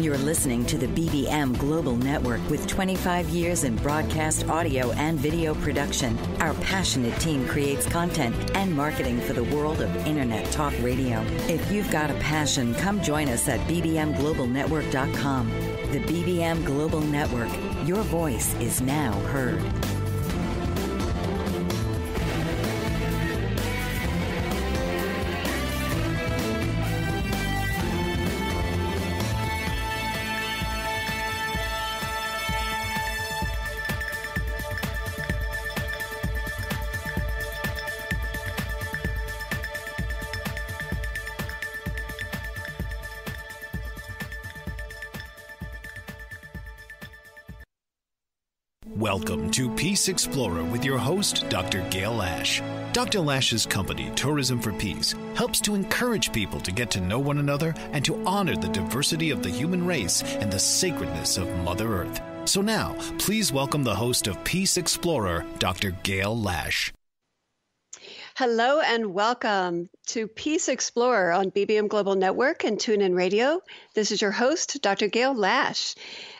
You're listening to the BBM Global Network with 25 years in broadcast audio and video production. Our passionate team creates content and marketing for the world of Internet Talk Radio. If you've got a passion, come join us at bbmglobalnetwork.com. The BBM Global Network. Your voice is now heard. Peace Explorer with your host, Dr. Gail Lash. Dr. Lash's company, Tourism for Peace, helps to encourage people to get to know one another and to honor the diversity of the human race and the sacredness of Mother Earth. So now, please welcome the host of Peace Explorer, Dr. Gail Lash. Hello and welcome to Peace Explorer on BBM Global Network and TuneIn Radio. This is your host, Dr. Gail Lash,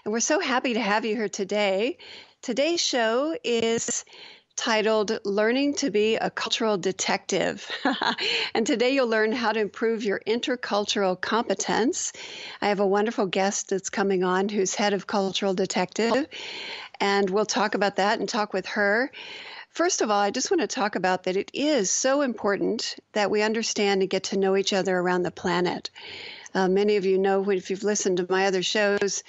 and we're so happy to have you here today Today's show is titled Learning to Be a Cultural Detective. and today you'll learn how to improve your intercultural competence. I have a wonderful guest that's coming on who's head of Cultural Detective, and we'll talk about that and talk with her. First of all, I just want to talk about that it is so important that we understand and get to know each other around the planet. Uh, many of you know if you've listened to my other shows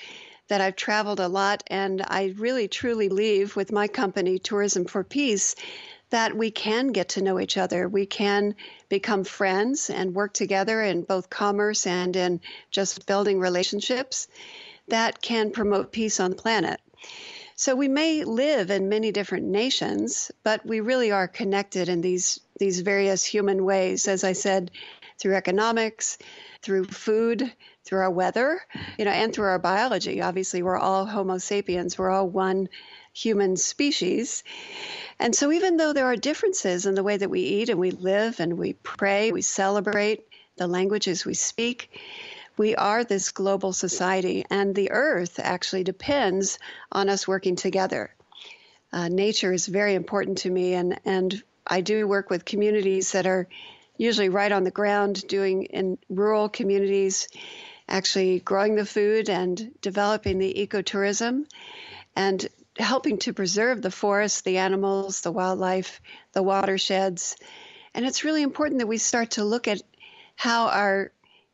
that I've traveled a lot, and I really truly believe with my company, Tourism for Peace, that we can get to know each other. We can become friends and work together in both commerce and in just building relationships that can promote peace on the planet. So we may live in many different nations, but we really are connected in these these various human ways. As I said, through economics, through food, through our weather, you know, and through our biology. Obviously, we're all Homo sapiens. We're all one human species. And so, even though there are differences in the way that we eat and we live and we pray, we celebrate, the languages we speak, we are this global society, and the earth actually depends on us working together. Uh, nature is very important to me, and, and I do work with communities that are usually right on the ground, doing in rural communities, actually growing the food and developing the ecotourism and helping to preserve the forests, the animals, the wildlife, the watersheds. And it's really important that we start to look at how our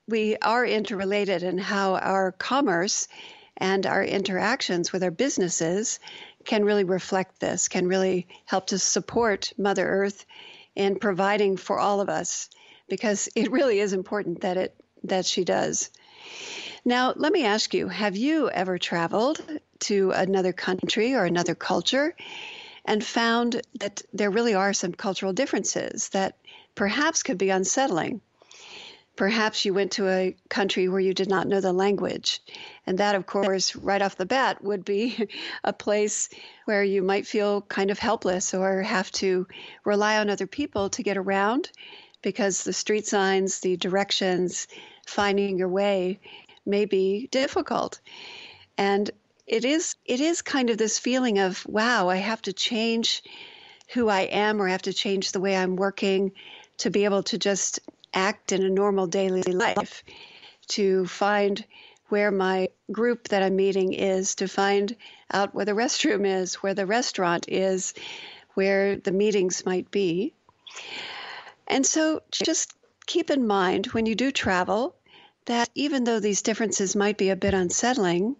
we are interrelated and how our commerce and our interactions with our businesses can really reflect this, can really help to support Mother Earth in providing for all of us because it really is important that it that she does. Now, let me ask you, have you ever traveled to another country or another culture and found that there really are some cultural differences that perhaps could be unsettling? Perhaps you went to a country where you did not know the language. And that, of course, right off the bat, would be a place where you might feel kind of helpless or have to rely on other people to get around because the street signs, the directions, finding your way may be difficult. And it is it is kind of this feeling of wow, I have to change who I am or I have to change the way I'm working to be able to just act in a normal daily life, to find where my group that I'm meeting is, to find out where the restroom is, where the restaurant is, where the meetings might be. And so just keep in mind when you do travel that even though these differences might be a bit unsettling,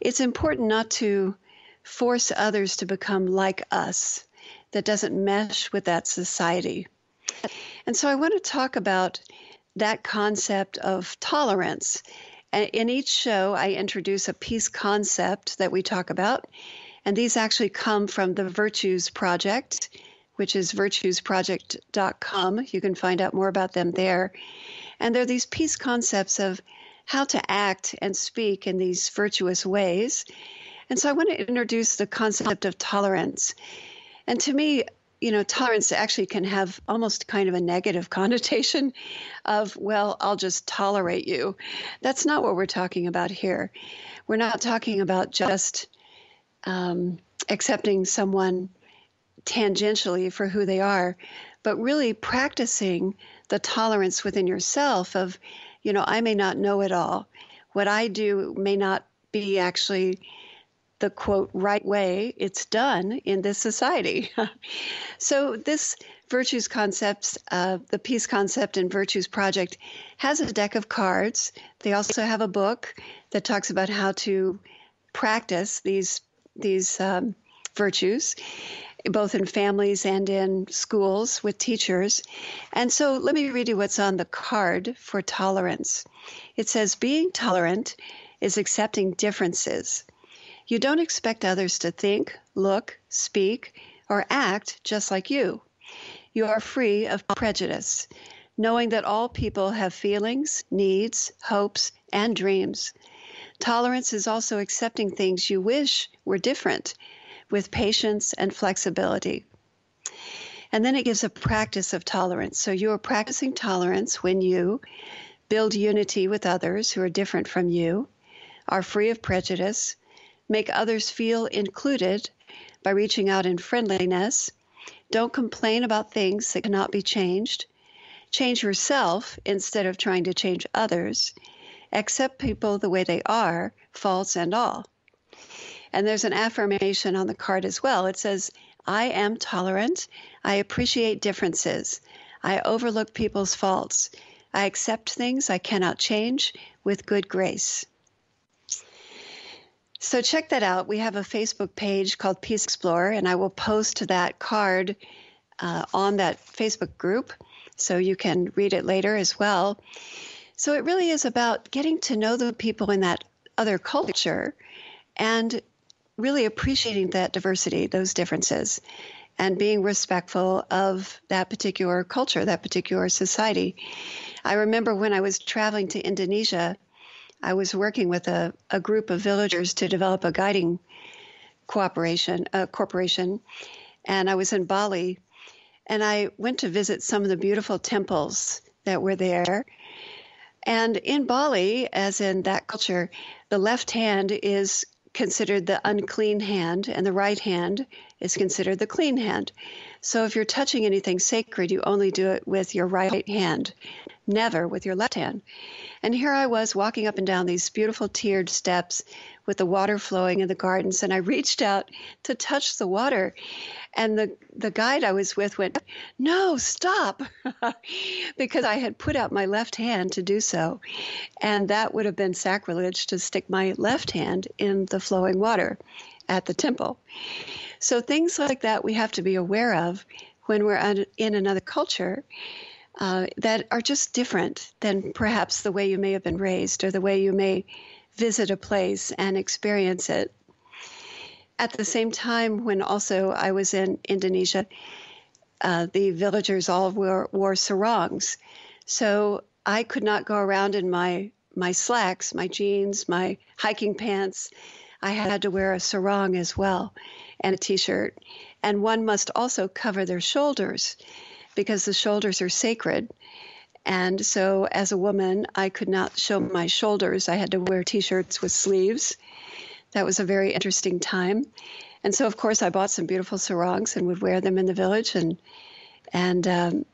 it's important not to force others to become like us that doesn't mesh with that society. And so I want to talk about that concept of tolerance. In each show, I introduce a peace concept that we talk about. And these actually come from the Virtues Project, which is virtuesproject.com. You can find out more about them there. And there are these peace concepts of how to act and speak in these virtuous ways. And so I want to introduce the concept of tolerance. And to me, you know, tolerance actually can have almost kind of a negative connotation of, well, I'll just tolerate you. That's not what we're talking about here. We're not talking about just um, accepting someone tangentially for who they are, but really practicing the tolerance within yourself of, you know, I may not know it all. What I do may not be actually the quote right way it's done in this society. so this virtues concepts, uh, the peace concept and virtues project has a deck of cards. They also have a book that talks about how to practice these these um, virtues both in families and in schools with teachers. And so let me read you what's on the card for tolerance. It says, Being tolerant is accepting differences you don't expect others to think, look, speak, or act just like you. You are free of prejudice, knowing that all people have feelings, needs, hopes, and dreams. Tolerance is also accepting things you wish were different with patience and flexibility. And then it gives a practice of tolerance. So you are practicing tolerance when you build unity with others who are different from you, are free of prejudice, Make others feel included by reaching out in friendliness. Don't complain about things that cannot be changed. Change yourself instead of trying to change others. Accept people the way they are, faults and all. And there's an affirmation on the card as well. It says, I am tolerant. I appreciate differences. I overlook people's faults. I accept things I cannot change with good grace. So check that out. We have a Facebook page called Peace Explorer, and I will post that card uh, on that Facebook group so you can read it later as well. So it really is about getting to know the people in that other culture and really appreciating that diversity, those differences, and being respectful of that particular culture, that particular society. I remember when I was traveling to Indonesia I was working with a, a group of villagers to develop a guiding cooperation uh, corporation, and I was in Bali, and I went to visit some of the beautiful temples that were there. And in Bali, as in that culture, the left hand is considered the unclean hand, and the right hand is considered the clean hand. So if you're touching anything sacred, you only do it with your right hand, never with your left hand. And here I was walking up and down these beautiful tiered steps with the water flowing in the gardens. And I reached out to touch the water. And the, the guide I was with went, No, stop, because I had put out my left hand to do so. And that would have been sacrilege to stick my left hand in the flowing water at the temple. So things like that we have to be aware of when we're in another culture uh, that are just different than perhaps the way you may have been raised or the way you may visit a place and experience it. At the same time, when also I was in Indonesia, uh, the villagers all wore, wore sarongs. So I could not go around in my, my slacks, my jeans, my hiking pants. I had to wear a sarong as well and a t shirt. And one must also cover their shoulders because the shoulders are sacred. And so, as a woman, I could not show my shoulders. I had to wear t shirts with sleeves. That was a very interesting time. And so, of course, I bought some beautiful sarongs and would wear them in the village and, and, um,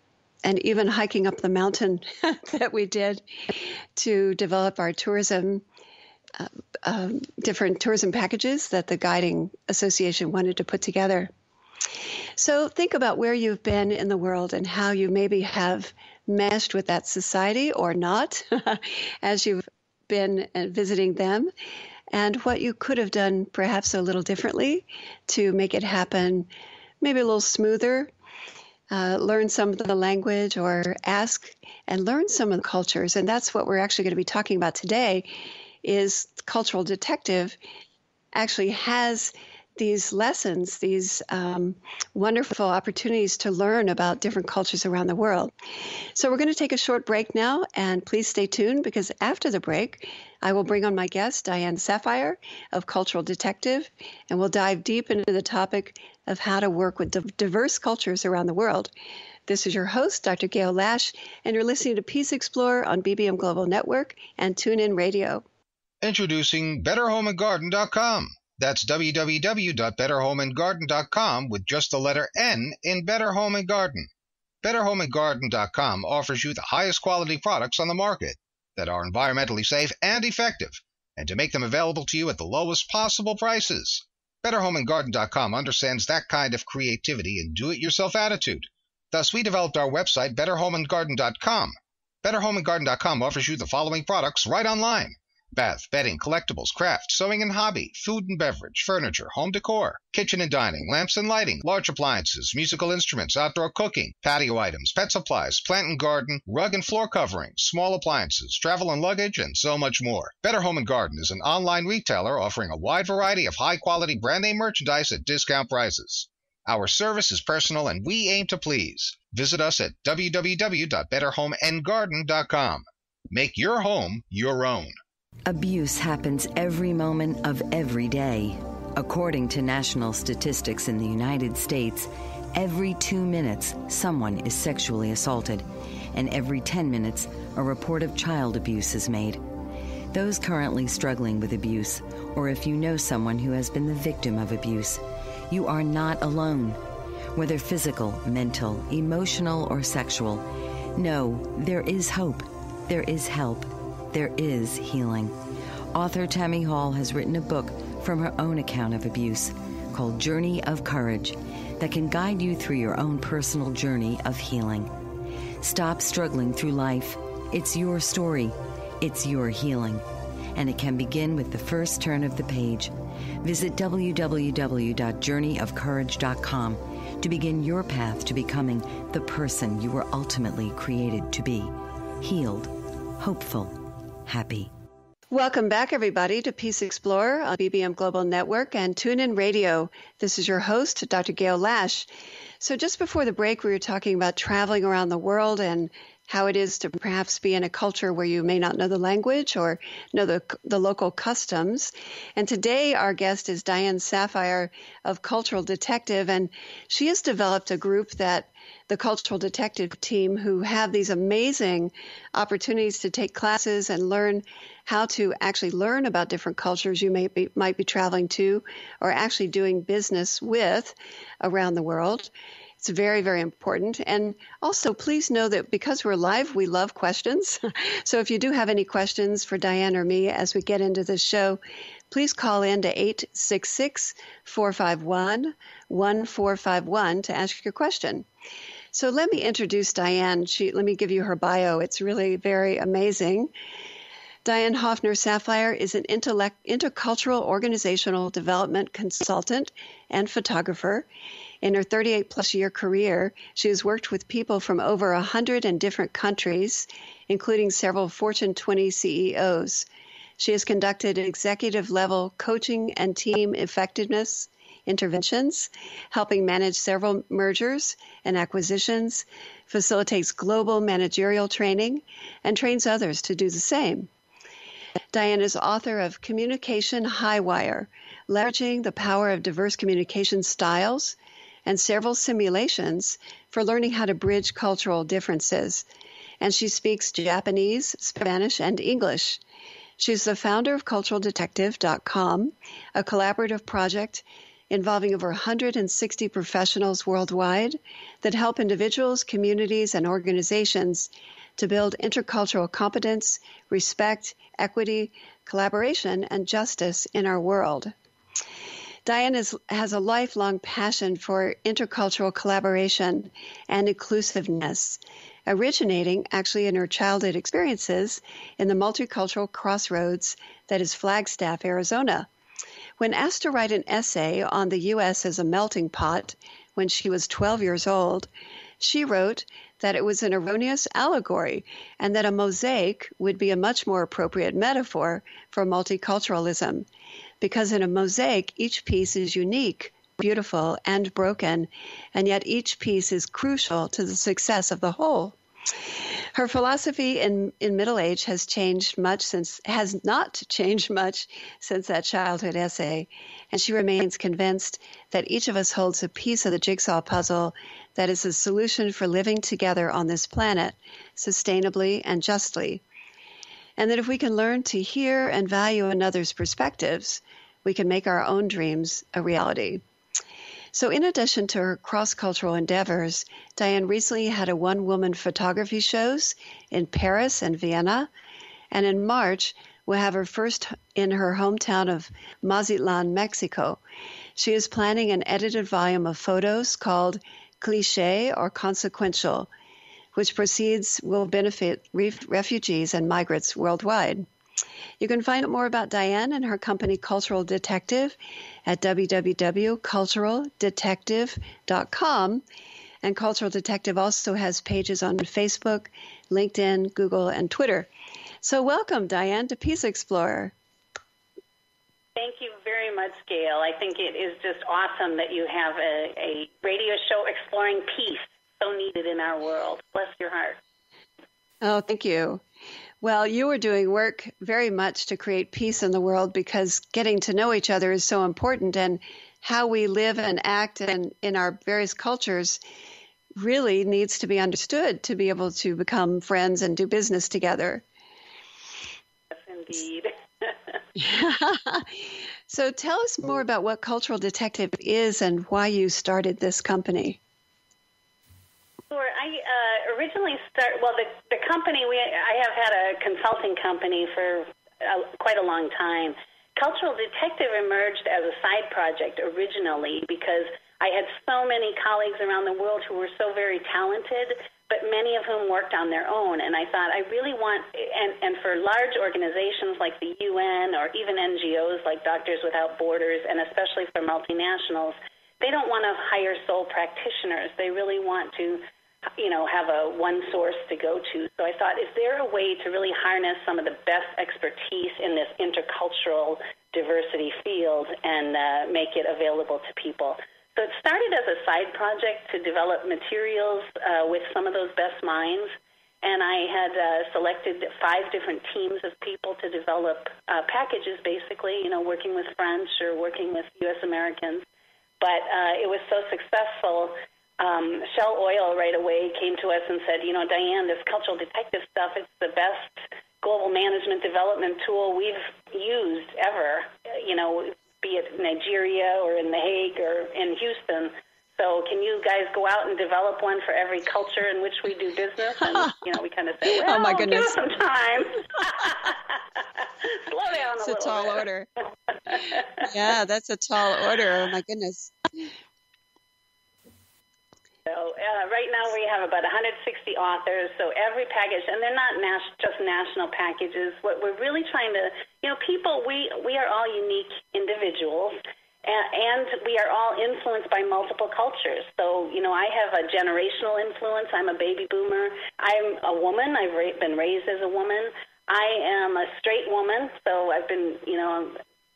and even hiking up the mountain that we did to develop our tourism, uh, um, different tourism packages that the Guiding Association wanted to put together. So think about where you've been in the world and how you maybe have meshed with that society or not as you've been uh, visiting them, and what you could have done perhaps a little differently to make it happen maybe a little smoother. Uh, learn some of the language or ask and learn some of the cultures and that's what we're actually going to be talking about today is cultural detective actually has these lessons, these um, wonderful opportunities to learn about different cultures around the world. So, we're going to take a short break now, and please stay tuned because after the break, I will bring on my guest, Dianne Saphiere of Cultural Detective, and we'll dive deep into the topic of how to work with diverse cultures around the world. This is your host, Dr. Gail Lash, and you're listening to Peace Explorer on BBM Global Network and TuneIn Radio. Introducing BetterHomeAndGarden.com. That's www.betterhomeandgarden.com with just the letter N in Better Home and Garden. BetterHomeAndGarden.com offers you the highest quality products on the market that are environmentally safe and effective, and to make them available to you at the lowest possible prices. BetterHomeAndGarden.com understands that kind of creativity and do-it-yourself attitude. Thus, we developed our website, BetterHomeAndGarden.com. BetterHomeAndGarden.com offers you the following products right online bath, bedding, collectibles, craft, sewing and hobby, food and beverage, furniture, home decor, kitchen and dining, lamps and lighting, large appliances, musical instruments, outdoor cooking, patio items, pet supplies, plant and garden, rug and floor covering, small appliances, travel and luggage, and so much more. Better Home and Garden is an online retailer offering a wide variety of high quality brand name merchandise at discount prices. Our service is personal and we aim to please. Visit us at www.betterhomeandgarden.com. Make your home your own. Abuse happens every moment of every day. According to national statistics in the United States, every two minutes someone is sexually assaulted, and every 10 minutes a report of child abuse is made. Those currently struggling with abuse, or if you know someone who has been the victim of abuse, you are not alone. Whether physical, mental, emotional, or sexual, no, there is hope. There is help there is healing. Author Tammy Hall has written a book from her own account of abuse called Journey of Courage that can guide you through your own personal journey of healing. Stop struggling through life. It's your story, it's your healing. And it can begin with the first turn of the page. Visit www.journeyofcourage.com to begin your path to becoming the person you were ultimately created to be healed, hopeful, happy. Welcome back, everybody, to Peace Explorer on BBM Global Network and TuneIn Radio. This is your host, Dr. Gail Lash. So, just before the break, we were talking about traveling around the world and how it is to perhaps be in a culture where you may not know the language or know the, the local customs. And today, our guest is Dianne Saphiere of Cultural Detective, and she has developed a group that the cultural detective team who have these amazing opportunities to take classes and learn how to actually learn about different cultures you may be, might be traveling to or actually doing business with around the world. It's very, very important. And also, please know that because we're live, we love questions. so if you do have any questions for Dianne or me as we get into this show, please call in to 866 451 1451 to ask your question. So let me introduce Dianne. She, let me give you her bio. It's really very amazing. Dianne Hofner Saphiere is an intercultural organizational development consultant and photographer. In her 38 plus year career, she has worked with people from over 100 and different countries, including several Fortune 20 CEOs. She has conducted executive level coaching and team effectiveness interventions, helping manage several mergers and acquisitions, facilitates global managerial training, and trains others to do the same. Dianne is author of Communication Highwire, leveraging the power of diverse communication styles, and several simulations for learning how to bridge cultural differences. And she speaks Japanese, Spanish, and English. She's the founder of CulturalDetective.com, a collaborative project involving over 160 professionals worldwide that help individuals, communities, and organizations to build intercultural competence, respect, equity, collaboration, and justice in our world. Dianne is, has a lifelong passion for intercultural collaboration and inclusiveness, originating actually in her childhood experiences in the multicultural crossroads that is Flagstaff, Arizona. When asked to write an essay on the U.S. as a melting pot when she was 12 years old, she wrote that it was an erroneous allegory and that a mosaic would be a much more appropriate metaphor for multiculturalism. Because in a mosaic, each piece is unique, beautiful, and broken, and yet each piece is crucial to the success of the whole. Her philosophy in, in middle age has changed much since has not changed much since that childhood essay, and she remains convinced that each of us holds a piece of the jigsaw puzzle that is a solution for living together on this planet sustainably and justly. And that if we can learn to hear and value another's perspectives, we can make our own dreams a reality. So, in addition to her cross cultural endeavors, Dianne recently had a one woman photography shows in Paris and Vienna. And in March, we'll have her first in her hometown of Mazatlan, Mexico. She is planning an edited volume of photos called Cliche or Consequential, which proceeds will benefit refugees and migrants worldwide. You can find out more about Dianne and her company Cultural Detective at www.culturaldetective.com. And Cultural Detective also has pages on Facebook, LinkedIn, Google, and Twitter. So, welcome, Dianne, to Peace Explorer. Thank you very much, Gail. I think it is just awesome that you have a, a radio show exploring peace, so needed in our world. Bless your heart. Oh, thank you. Well, you are doing work very much to create peace in the world because getting to know each other is so important and how we live and act and in our various cultures really needs to be understood to be able to become friends and do business together. Yes, indeed. so tell us more about what Cultural Detective is and why you started this company. Sure. I originally started, well, the, the company, we, I have had a consulting company for uh, quite a long time. Cultural Detective emerged as a side project originally because I had so many colleagues around the world who were so very talented, but many of whom worked on their own. And I thought, I really want, and, and for large organizations like the UN or even NGOs like Doctors Without Borders, and especially for multinationals, they don't want to hire sole practitioners. They really want to you know, have a one source to go to. So I thought, is there a way to really harness some of the best expertise in this intercultural diversity field and uh, make it available to people? So it started as a side project to develop materials uh, with some of those best minds. And I had uh, selected five different teams of people to develop uh, packages, basically, you know, working with French or working with U.S. Americans. But uh, it was so successful um, Shell Oil right away came to us and said, you know, Dianne, this cultural detective stuff, it's the best global management development tool we've used ever, you know, be it Nigeria or in The Hague or in Houston. So can you guys go out and develop one for every culture in which we do business? And, you know, we kind of say, well, oh my goodness. give some time. Slow down a it's a tall bit. order. yeah, that's a tall order. Oh my goodness. So uh, right now we have about 160 authors. So every package, and they're not nas- just national packages. What we're really trying to, you know, people, we we are all unique individuals, and, and we are all influenced by multiple cultures. So you know, I have a generational influence. I'm a baby boomer. I'm a woman. I've ra- been raised as a woman. I am a straight woman, so I've been, you know,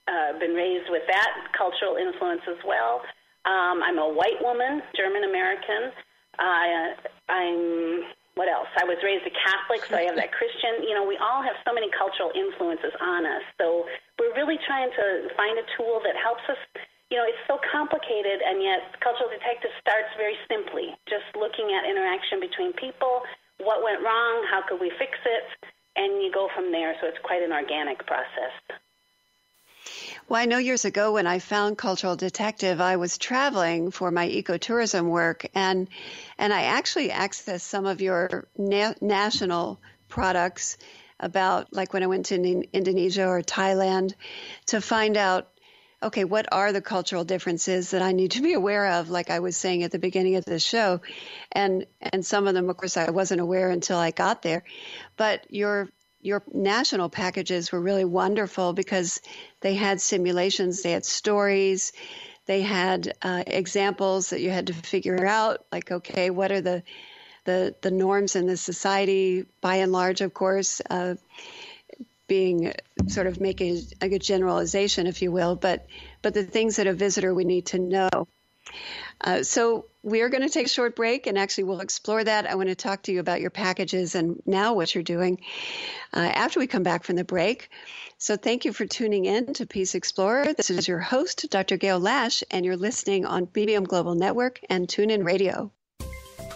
uh, been raised with that cultural influence as well. Um, I'm a white woman, German American. Uh, I'm what else? I was raised a Catholic, so I have that Christian. You know, we all have so many cultural influences on us. So we're really trying to find a tool that helps us. You know, it's so complicated, and yet Cultural Detective starts very simply, just looking at interaction between people, what went wrong, how could we fix it, and you go from there. So it's quite an organic process. Well, I know years ago when I found Cultural Detective, I was traveling for my ecotourism work, and and I actually accessed some of your na- national products about like when I went to in- Indonesia or Thailand to find out okay, what are the cultural differences that I need to be aware of, like I was saying at the beginning of the show, and and some of them, of course, I wasn't aware until I got there. But your your national packages were really wonderful because they had simulations, they had stories, they had uh, examples that you had to figure out, like okay, what are the the the norms in the society by and large, of course. Uh, being sort of making a good generalization, if you will, but but the things that a visitor would need to know. Uh, so we're going to take a short break and actually we'll explore that. I want to talk to you about your packages and now what you're doing uh, after we come back from the break. So thank you for tuning in to Peace Explorer. This is your host, Dr. Gail Lash, and you're listening on BBM Global Network and TuneIn Radio.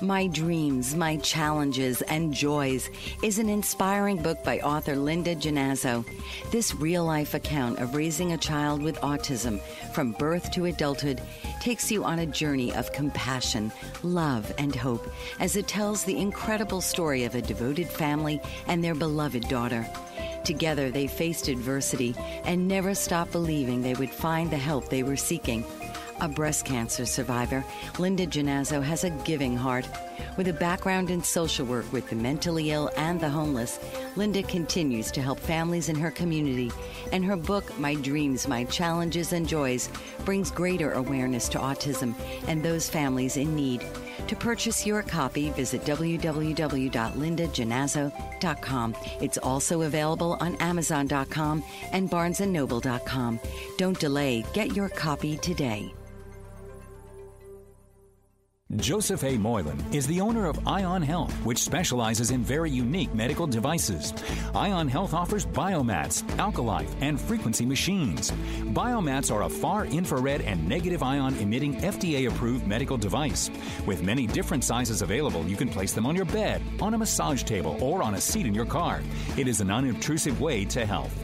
My Dreams, My Challenges, and Joys is an inspiring book by author Linda Genazzo. This real life account of raising a child with autism from birth to adulthood takes you on a journey of compassion, love, and hope as it tells the incredible story of a devoted family and their beloved daughter. Together, they faced adversity and never stopped believing they would find the help they were seeking. A breast cancer survivor, Linda Genazzo has a giving heart. With a background in social work with the mentally ill and the homeless, Linda continues to help families in her community, and her book, My Dreams, My Challenges and Joys, brings greater awareness to autism and those families in need. To purchase your copy, visit www.lindagenazzo.com. It's also available on Amazon.com and BarnesandNoble.com. Don't delay, get your copy today. Joseph A. Moylan is the owner of Ion Health, which specializes in very unique medical devices. Ion Health offers biomats, alkalife, and frequency machines. Biomats are a far infrared and negative ion emitting FDA approved medical device. With many different sizes available, you can place them on your bed, on a massage table, or on a seat in your car. It is an unobtrusive way to health.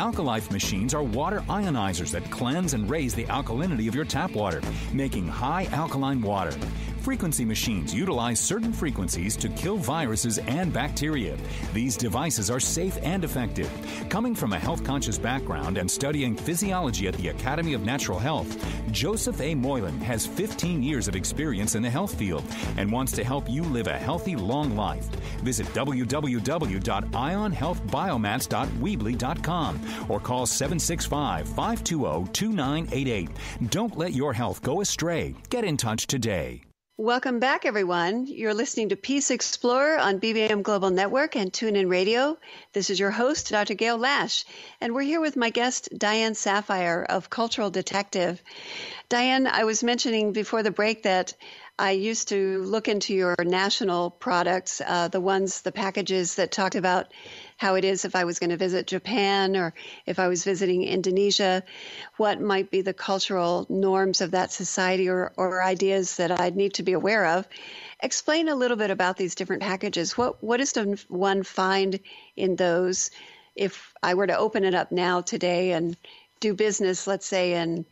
Alkalife machines are water ionizers that cleanse and raise the alkalinity of your tap water, making high alkaline water. Frequency machines utilize certain frequencies to kill viruses and bacteria. These devices are safe and effective. Coming from a health conscious background and studying physiology at the Academy of Natural Health, Joseph A. Moylan has 15 years of experience in the health field and wants to help you live a healthy, long life. Visit www.ionhealthbiomats.weebly.com or call 765 520 2988. Don't let your health go astray. Get in touch today. Welcome back, everyone. You're listening to Peace Explorer on BBM Global Network and TuneIn Radio. This is your host, Dr. Gail Lash, and we're here with my guest, Dianne Saphiere of Cultural Detective. Dianne, I was mentioning before the break that I used to look into your national products, uh, the ones, the packages that talked about how it is if I was going to visit Japan or if I was visiting Indonesia, what might be the cultural norms of that society or, or ideas that I'd need to be aware of. Explain a little bit about these different packages. What what does one find in those if I were to open it up now today and do business, let's say in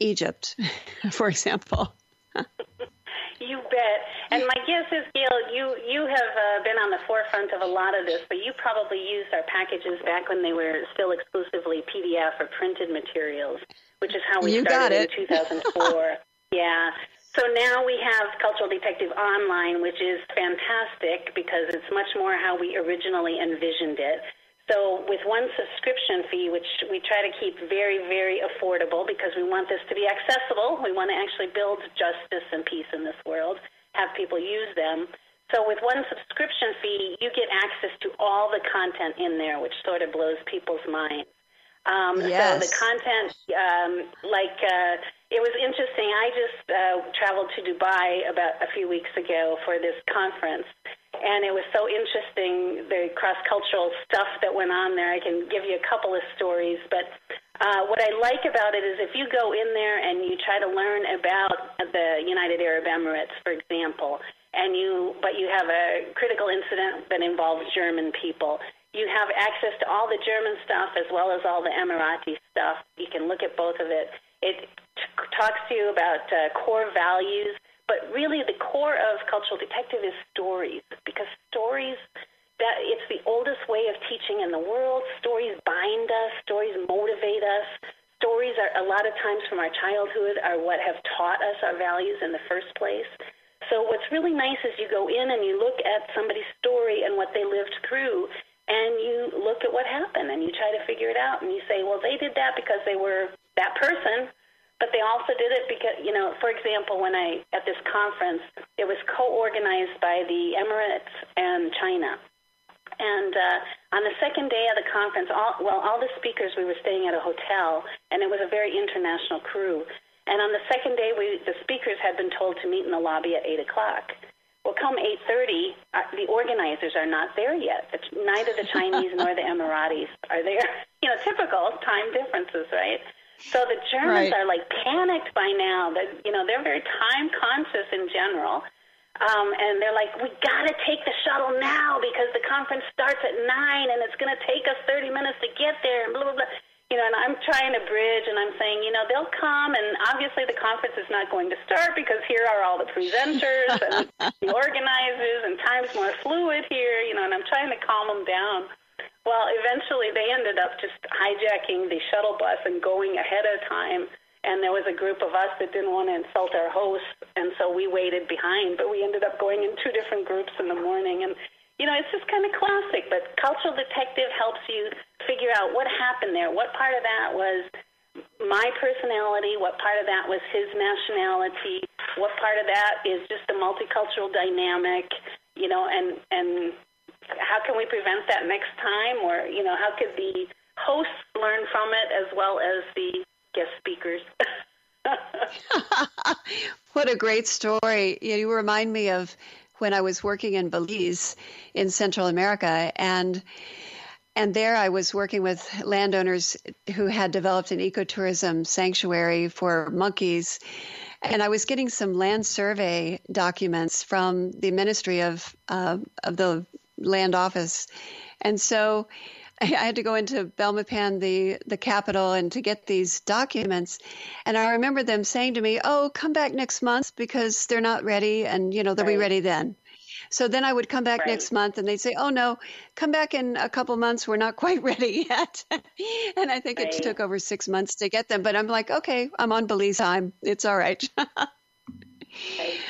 Egypt, for example? You bet. And my guess is, Gail, you you have uh, been on the forefront of a lot of this, but you probably used our packages back when they were still exclusively PDF or printed materials, which is how we you started in 2004. yeah. So now we have Cultural Detective Online, which is fantastic because it's much more how we originally envisioned it. So with one subscription fee, which we try to keep very, very affordable because we want this to be accessible, we want to actually build justice and peace in this world, have people use them. So with one subscription fee, you get access to all the content in there, which sort of blows people's minds. Um, yes. So the content, um, like uh, it was interesting. I just uh, traveled to Dubai about a few weeks ago for this conference, and it was so interesting the cross cultural stuff that went on there. I can give you a couple of stories, but uh, what I like about it is if you go in there and you try to learn about the United Arab Emirates, for example, and you but you have a critical incident that involves German people. You have access to all the German stuff as well as all the Emirati stuff. You can look at both of it. It t- talks to you about uh, core values but really, the core of cultural detective is stories because stories that it's the oldest way of teaching in the world. Stories bind us. Stories motivate us. Stories are a lot of times from our childhood are what have taught us our values in the first place. So what's really nice is you go in and you look at somebody's story and what they lived through and you look at what happened and you try to figure it out and you say, well, they did that because they were that person but they also did it because, you know, for example, when I, at this conference, it was co-organized by the Emirates and China. And uh, on the second day of the conference, all, well, all the speakers, we were staying at a hotel, and it was a very international crew. And on the second day, we, the speakers had been told to meet in the lobby at 8 o'clock. Well, come 8:30, uh, the organizers are not there yet. It's, neither the Chinese nor the Emiratis are there. You know, typical time differences, right? So the Germans right. are like panicked by now. That you know they're very time conscious in general, um, and they're like, we got to take the shuttle now because the conference starts at nine, and it's going to take us 30 minutes to get there, and blah blah blah you know, and I'm trying to bridge and I'm saying, you know, they'll come and obviously the conference is not going to start because here are all the presenters and the organizers and time's more fluid here, you know, and I'm trying to calm them down. Well, eventually they ended up just hijacking the shuttle bus and going ahead of time. And there was a group of us that didn't want to insult our hosts, and so we waited behind. But we ended up going in two different groups in the morning, and you know, it's just kind of classic, but cultural detective helps you figure out what happened there. What part of that was my personality? What part of that was his nationality? What part of that is just the multicultural dynamic? You know, and and how can we prevent that next time? Or you know, how could the hosts learn from it as well as the guest speakers? what a great story! You remind me of when I was working in Belize in Central America and and there I was working with landowners who had developed an ecotourism sanctuary for monkeys and I was getting some land survey documents from the Ministry of uh, of the Land Office, and so I had to go into Belmopan, the the capital, and to get these documents. And I remember them saying to me, "Oh, come back next month because they're not ready, and you know they'll right. be ready then." So then I would come back right. next month, and they'd say, "Oh no, come back in a couple months. We're not quite ready yet." and I think right. it took over six months to get them. But I'm like, okay, I'm on Belize time. It's all right.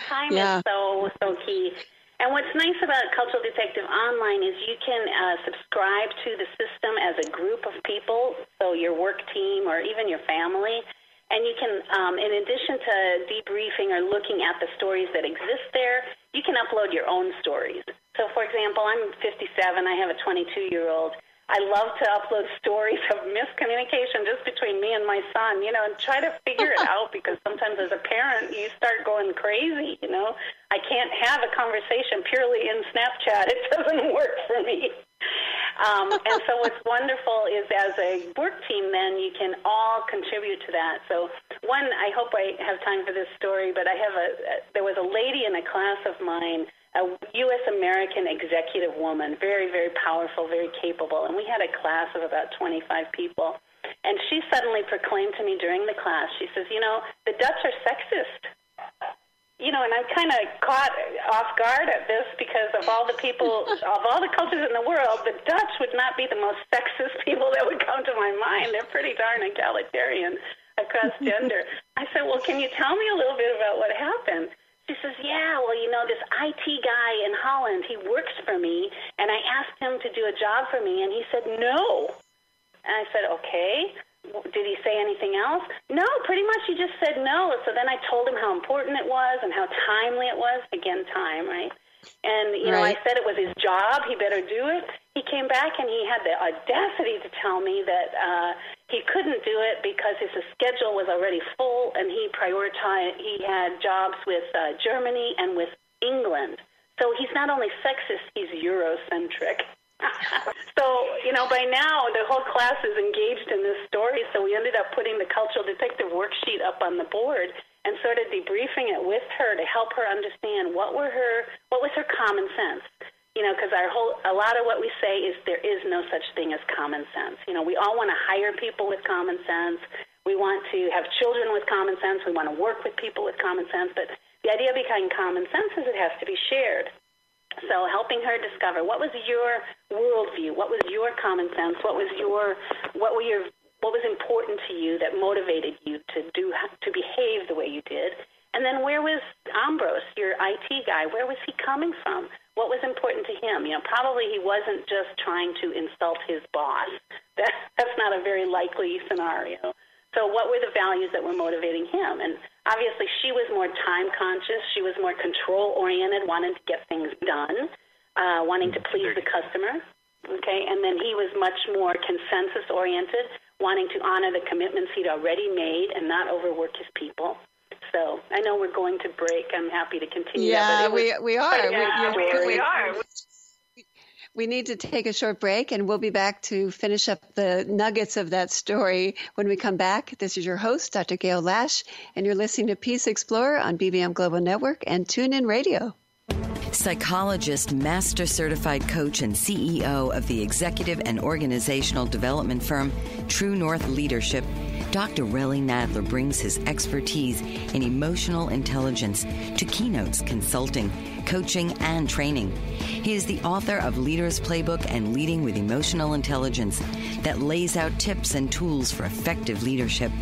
Time yeah. is so so key. And what's nice about Cultural Detective Online is you can uh, subscribe to the system as a group of people, so your work team or even your family. And you can, um, in addition to debriefing or looking at the stories that exist there, you can upload your own stories. So, for example, I'm 57, I have a 22 year old. I love to upload stories of miscommunication just between me and my son, you know, and try to figure it out because sometimes as a parent you start going crazy, you know. I can't have a conversation purely in Snapchat. It doesn't work for me. Um, and so what's wonderful is as a work team then you can all contribute to that. So one, I hope I have time for this story, but I have a, a there was a lady in a class of mine a U.S. American executive woman, very, very powerful, very capable. And we had a class of about 25 people. And she suddenly proclaimed to me during the class, she says, You know, the Dutch are sexist. You know, and I'm kind of caught off guard at this because of all the people, of all the cultures in the world, the Dutch would not be the most sexist people that would come to my mind. They're pretty darn egalitarian across gender. I said, Well, can you tell me a little bit about what happened? She says, Yeah, well, you know, this IT guy in Holland, he works for me, and I asked him to do a job for me, and he said no. And I said, Okay. Did he say anything else? No, pretty much he just said no. So then I told him how important it was and how timely it was. Again, time, right? And, you know, I said it was his job. He better do it. He came back and he had the audacity to tell me that uh, he couldn't do it because his schedule was already full and he prioritized, he had jobs with uh, Germany and with England. So he's not only sexist, he's Eurocentric. so, you know, by now the whole class is engaged in this story, so we ended up putting the cultural detective worksheet up on the board and sort of debriefing it with her to help her understand what were her what was her common sense you know, because our whole, a lot of what we say is there is no such thing as common sense. You know, we all want to hire people with common sense. We want to have children with common sense. We want to work with people with common sense. But the idea behind common sense is it has to be shared. So helping her discover what was your worldview, what was your common sense, what was your, what were your, what was important to you that motivated you to do, to behave the way you did, and then where was Ambrose, your IT guy? Where was he coming from? What was important to him. You know, probably he wasn't just trying to insult his boss. That, that's not a very likely scenario. So, what were the values that were motivating him? And obviously, she was more time conscious. She was more control oriented, wanting to get things done, uh, wanting to please the customer. Okay, and then he was much more consensus oriented, wanting to honor the commitments he'd already made and not overwork his people. So I know we're going to break. I'm happy to continue. Yeah, was, we, we are. Yeah, we, we, we are. We need to take a short break and we'll be back to finish up the nuggets of that story when we come back. This is your host, Dr. Gail Lash, and you're listening to Peace Explorer on BBM Global Network and TuneIn Radio. Psychologist, master certified coach, and CEO of the executive and organizational development firm True North Leadership. Dr. Relly Nadler brings his expertise in emotional intelligence to keynotes, consulting, coaching, and training. He is the author of Leaders Playbook and Leading with Emotional Intelligence that lays out tips and tools for effective leadership.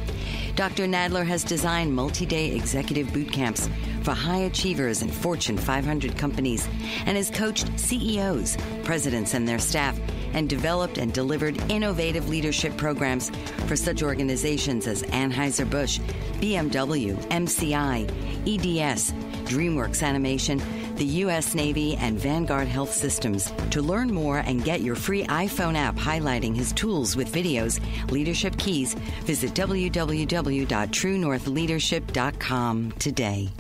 Dr. Nadler has designed multi day executive boot camps for high achievers in Fortune 500 companies and has coached CEOs, presidents, and their staff and developed and delivered innovative leadership programs for such organizations as Anheuser-Busch, BMW, MCI, EDS, DreamWorks Animation, the U.S. Navy, and Vanguard Health Systems. To learn more and get your free iPhone app highlighting his tools with videos, leadership keys, visit www.truenorthleadership.com today.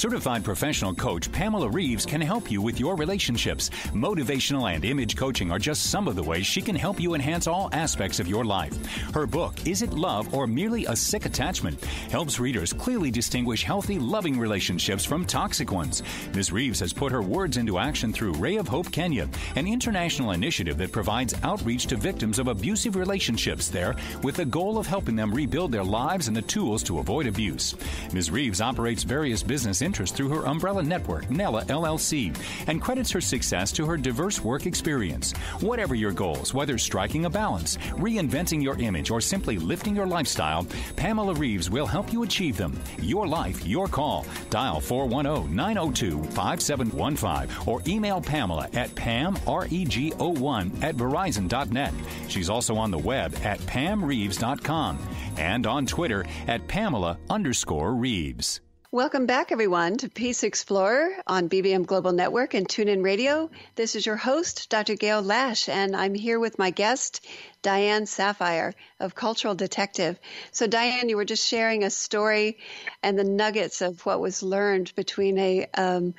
Certified professional coach Pamela Reeves can help you with your relationships. Motivational and image coaching are just some of the ways she can help you enhance all aspects of your life. Her book, Is It Love or Merely a Sick Attachment, helps readers clearly distinguish healthy, loving relationships from toxic ones. Ms. Reeves has put her words into action through Ray of Hope Kenya, an international initiative that provides outreach to victims of abusive relationships there with the goal of helping them rebuild their lives and the tools to avoid abuse. Ms. Reeves operates various business interest through her umbrella network, Nella LLC, and credits her success to her diverse work experience. Whatever your goals, whether striking a balance, reinventing your image, or simply lifting your lifestyle, Pamela Reeves will help you achieve them. Your life, your call. Dial 410 902 5715 or email Pamela at pamreg01 at verizon.net. She's also on the web at pamreeves.com and on Twitter at Pamela underscore Reeves. Welcome back, everyone, to Peace Explorer on BBM Global Network and TuneIn Radio. This is your host, Dr. Gail Lash, and I'm here with my guest, Dianne Saphiere of Cultural Detective. So, Dianne, you were just sharing a story and the nuggets of what was learned between a um,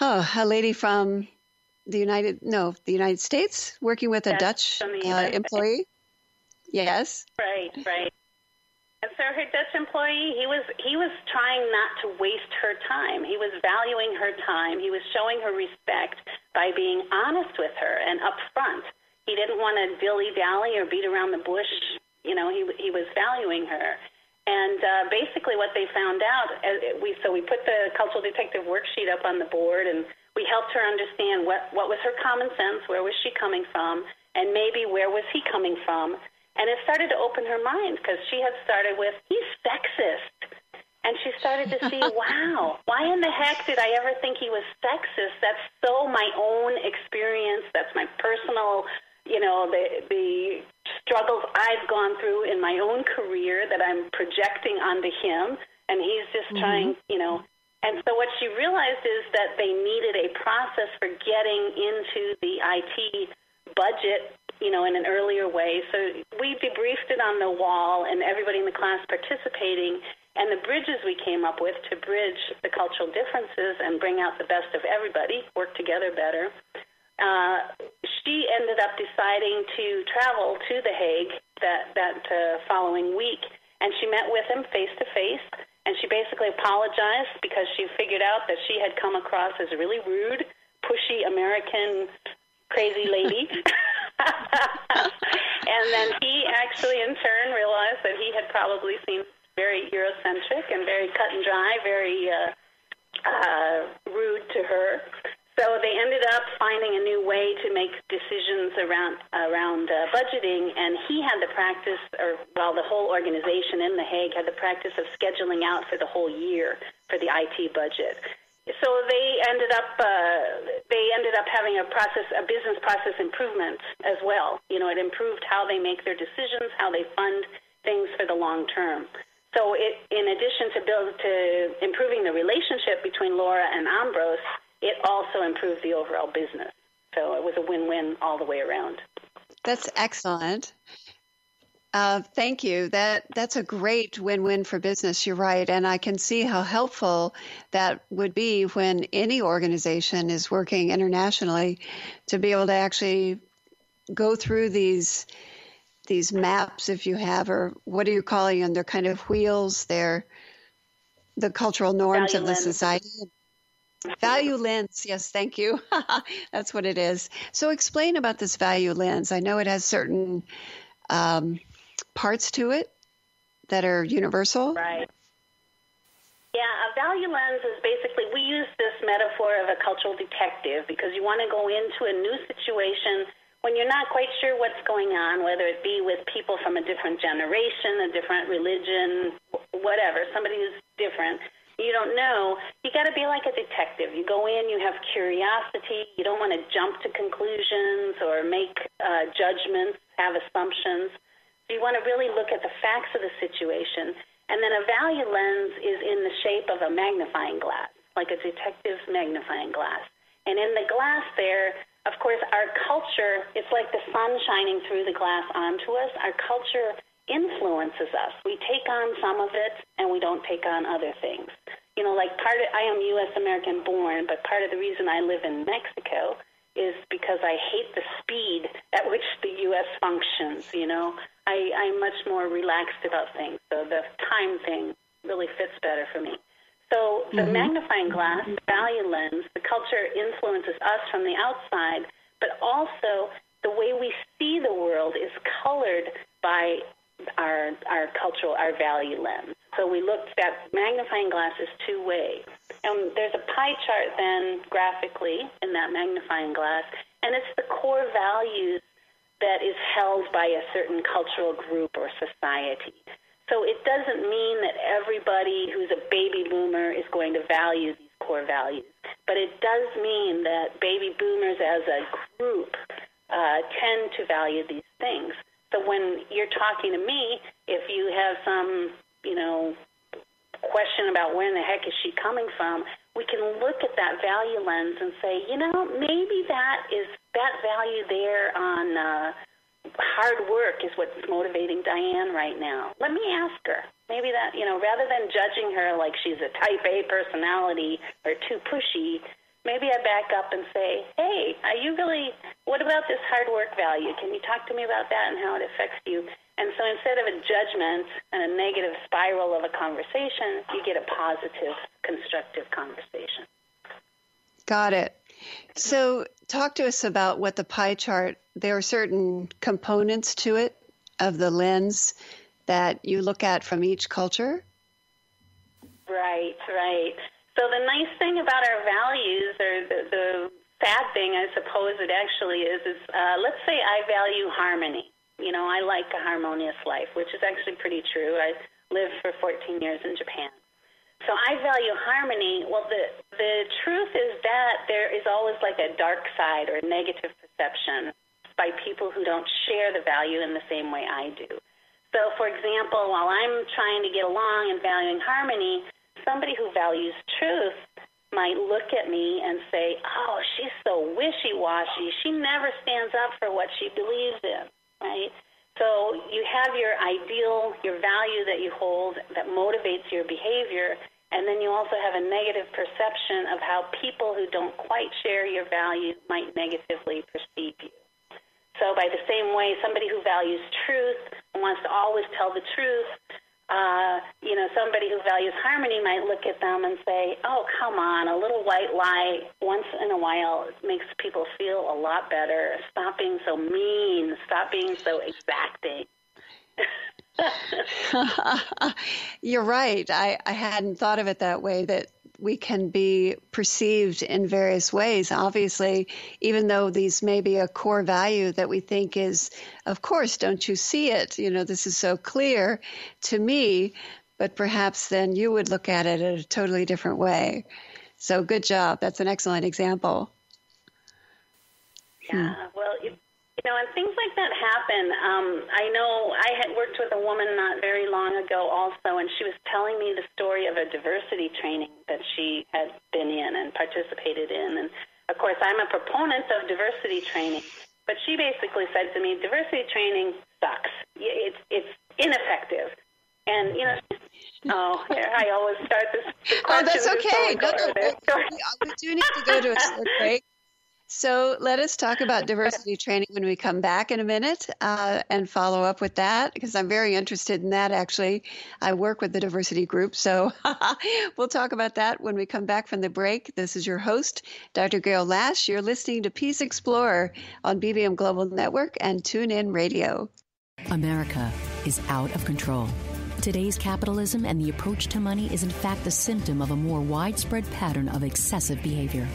oh, a lady from the United no the United States working with a Yes, Dutch uh, employee. Yes. Right, right. And so her Dutch employee, he was he was trying not to waste her time. He was valuing her time. He was showing her respect by being honest with her and upfront. He didn't want to dilly dally or beat around the bush. You know, he he was valuing her. And uh, basically, what they found out, uh, we so we put the cultural detective worksheet up on the board, and we helped her understand what what was her common sense, where was she coming from, and maybe where was he coming from and it started to open her mind because she had started with, he's sexist. And she started to see, wow, why in the heck did I ever think he was sexist? That's so my own experience. That's my personal, you know, the the struggles I've gone through in my own career that I'm projecting onto him, and he's just mm-hmm. trying, you know. And so what she realized is that they needed a process for getting into the IT budget you know, in an earlier way. So we debriefed it on the wall, and everybody in the class participating, and the bridges we came up with to bridge the cultural differences and bring out the best of everybody, work together better. Uh, she ended up deciding to travel to The Hague that that uh, following week, and she met with him face to face. And she basically apologized because she figured out that she had come across as a really rude, pushy American crazy lady. and then he actually, in turn, realized that he had probably seemed very Eurocentric and very cut and dry, very uh, uh, rude to her. So they ended up finding a new way to make decisions around around uh, budgeting, and he had the practice, or well, the whole organization in The Hague had the practice of scheduling out for the whole year for the IT budget so they ended up uh, they ended up having a process a business process improvement as well. You know it improved how they make their decisions how they fund things for the long term. So it in addition to build to improving the relationship between Laura and Ambrose, it also improved the overall business. So it was a win-win all the way around. That's excellent Uh, thank you. That that's a great win-win for business. You're right, and I can see how helpful that would be when any organization is working internationally to be able to actually go through these these maps, if you have, or what are you calling them? They're kind of wheels. They're the cultural norms Value of the lens. society. Value lens, yes, thank you. That's what it is. So, explain about this value lens. I know it has certain um, parts to it that are universal. Right. Yeah, a value lens is basically we use this metaphor of a cultural detective because you want to go into a new situation when you're not quite sure what's going on, whether it be with people from a different generation, a different religion, whatever, somebody who's different. You don't know. You got to be like a detective. You go in, you have curiosity. You don't want to jump to conclusions or make uh, judgments, have assumptions. So you want to really look at the facts of the situation. And then a value lens is in the shape of a magnifying glass, like a detective's magnifying glass. And in the glass there, of course, our culture, it's like the sun shining through the glass onto us. Our culture influences us. We take on some of it and we don't take on other things. You know, like part of, I am U.S. American born, but part of the reason I live in Mexico is because I hate the speed at which the U.S. functions. You know, I, I'm much more relaxed about things, so the time thing really fits better for me. So the mm-hmm. magnifying glass, the value lens, the culture influences us from the outside, but also the way we see the world is colored by our our cultural our value lens. So we looked at magnifying glasses two ways. And there's a pie chart then graphically in that magnifying glass, and it's the core values that is held by a certain cultural group or society. So it doesn't mean that everybody who's a baby boomer is going to value these core values, but it does mean that baby boomers as a group uh, tend to value these things. So when you're talking to me, if you have some, you know, question about where in the heck is she coming from, we can look at that value lens and say, you know, maybe that is that value there on uh, hard work is what's motivating Dianne right now. Let me ask her. Maybe that, you know, rather than judging her like she's a type A personality or too pushy, maybe I back up and say, hey, are you really, what about this hard work value? Can you talk to me about that and how it affects you? And so instead of a judgment and a negative spiral of a conversation, you get a positive, constructive conversation. Got it. So, talk to us about what the pie chart. There are certain components to it of the lens that you look at from each culture. Right, right. So the nice thing about our values, or the, the sad thing, I suppose it actually is, is uh, let's say I value harmony. You know, I like a harmonious life, which is actually pretty true. I lived for 14 years in Japan. So I value harmony. Well, the the truth is that there is always like a dark side or negative perception by people who don't share the value in the same way I do. So, for example, while I'm trying to get along and valuing harmony, somebody who values truth might look at me and say, "Oh, she's so wishy-washy. She never stands up for what she believes in." Right? So you have your ideal, your value that you hold that motivates your behavior, and then you also have a negative perception of how people who don't quite share your value might negatively perceive you. So, by the same way, somebody who values truth and wants to always tell the truth, uh, you know, somebody who values harmony might look at them and say, "Oh, come on, a little white lie once in a while makes people feel a lot better. Stop being so mean. Stop being so exacting." You're right. I, I hadn't thought of it that way that we can be perceived in various ways. Obviously, even though these may be a core value that we think is, of course, don't you see it? You know, this is so clear to me, but perhaps then you would look at it in a totally different way. So, good job. That's an excellent example. Yeah, well, you, you know, and things like that happen. Um, I know I had worked with a woman not very long ago also, and she was telling me the story of a diversity training that she had been in and participated in. And of course, I'm a proponent of diversity training, but she basically said to me, diversity training sucks. It's it's ineffective. And you know, oh, I always start this. Oh, that's okay. No, no, we, we do need to go to a break. So let us talk about diversity training when we come back in a minute uh, and follow up with that because I'm very interested in that actually. I work with the diversity group, so we'll talk about that when we come back from the break. This is your host, Dr. Gail Lash. You're listening to Peace Explorer on BBM Global Network and TuneIn Radio. America is out of control. Today's capitalism and the approach to money is in fact the symptom of a more widespread pattern of excessive behavior.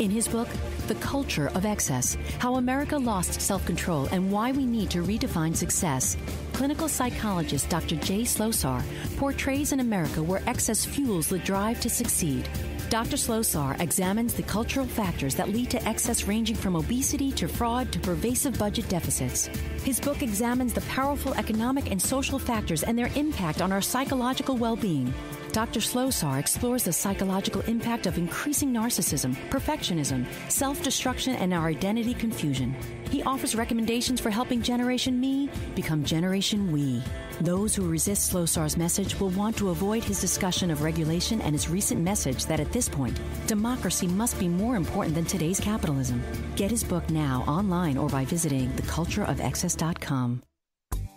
In his book, The Culture of Excess How America Lost Self Control and Why We Need to Redefine Success, clinical psychologist Dr. Jay Slosar portrays an America where excess fuels the drive to succeed. Dr. Slosar examines the cultural factors that lead to excess ranging from obesity to fraud to pervasive budget deficits. His book examines the powerful economic and social factors and their impact on our psychological well being. Dr. Slosar explores the psychological impact of increasing narcissism, perfectionism, self destruction, and our identity confusion. He offers recommendations for helping Generation Me become Generation We. Those who resist Slosar's message will want to avoid his discussion of regulation and his recent message that at this point, democracy must be more important than today's capitalism. Get his book now online or by visiting thecultureofexcess.com.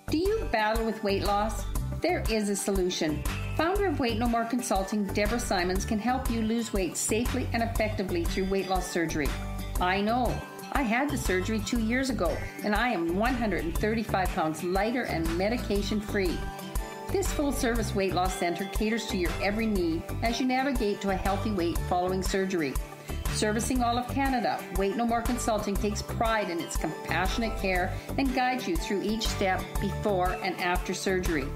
Do you battle with weight loss? There is a solution. Founder of Weight No More Consulting, Deborah Simons, can help you lose weight safely and effectively through weight loss surgery. I know. I had the surgery two years ago, and I am 135 pounds lighter and medication free. This full service weight loss center caters to your every need as you navigate to a healthy weight following surgery. Servicing all of Canada, Weight No More Consulting takes pride in its compassionate care and guides you through each step before and after surgery.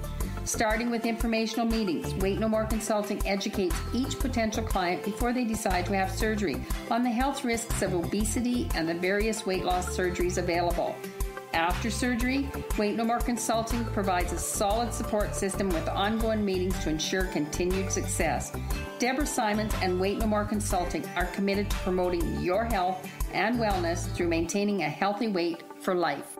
Starting with informational meetings, Weight No More Consulting educates each potential client before they decide to have surgery on the health risks of obesity and the various weight loss surgeries available. After surgery, Weight No More Consulting provides a solid support system with ongoing meetings to ensure continued success. Deborah Simons and Weight No More Consulting are committed to promoting your health and wellness through maintaining a healthy weight for life.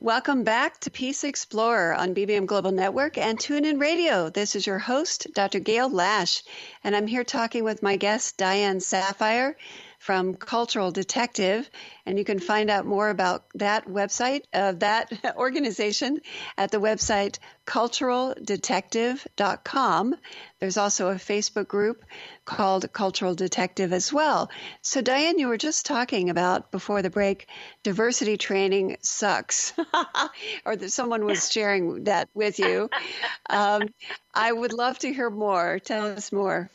Welcome back to Peace Explorer on BBM Global Network and TuneIn Radio. This is your host, Dr. Gail Lash, and I'm here talking with my guest, Dianne Saphiere from Cultural Detective. And you can find out more about that website, of uh, that organization, at the website culturaldetective.com. There's also a Facebook group called Cultural Detective as well. So, Dianne, you were just talking about before the break diversity training sucks, or that someone was sharing that with you. Um, I would love to hear more. Tell us more.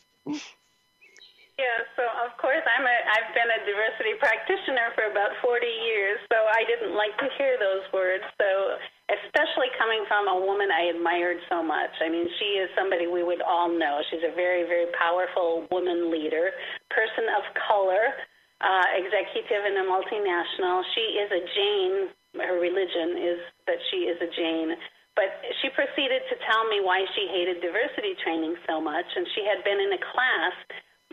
Yeah, so of course I'm a I've been a diversity practitioner for about 40 years, so I didn't like to hear those words. So especially coming from a woman I admired so much. I mean, she is somebody we would all know. She's a very very powerful woman leader, person of color, uh, executive in a multinational. She is a Jain. Her religion is that she is a Jain. But she proceeded to tell me why she hated diversity training so much, and she had been in a class